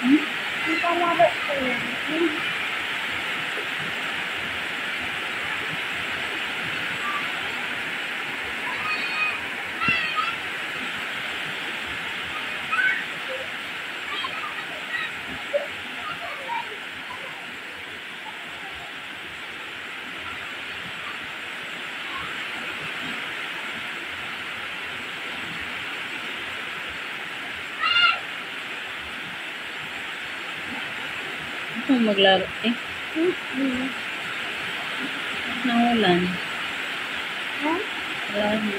Hindi kalaro ko yan. Ito maglaro. Eh, naulan. Ha? Wala na.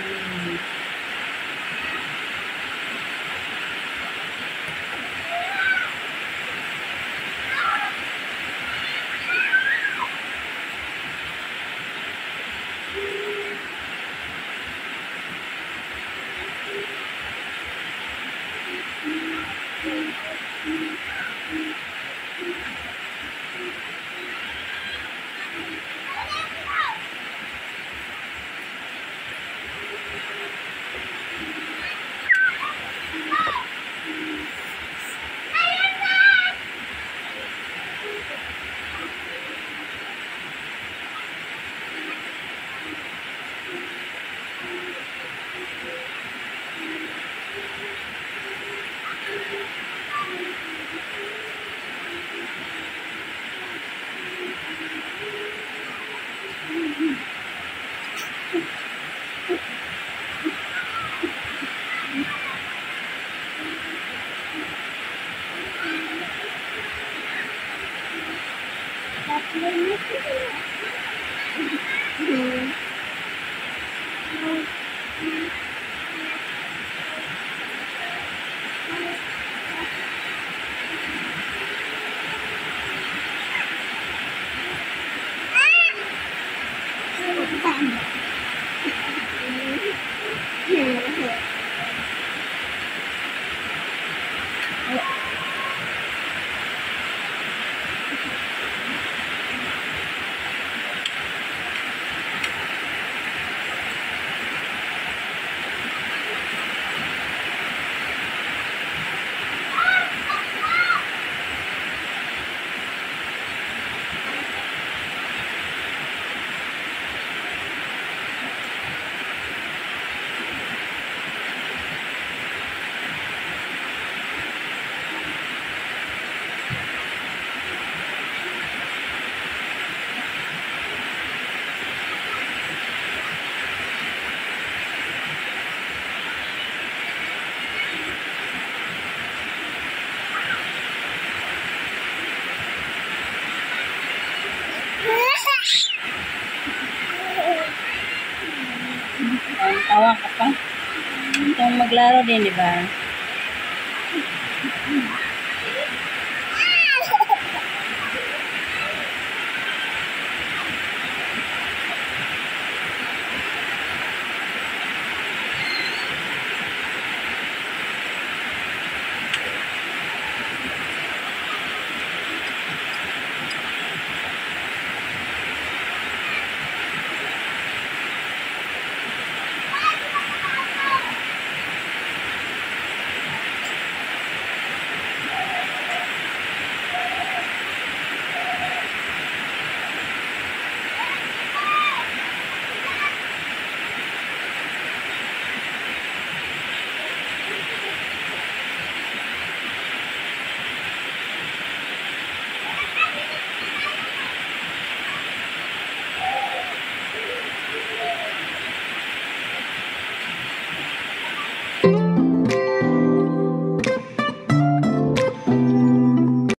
Tatlo Thank you. Ang tawa ka pa. Ito maglaro din, di ba?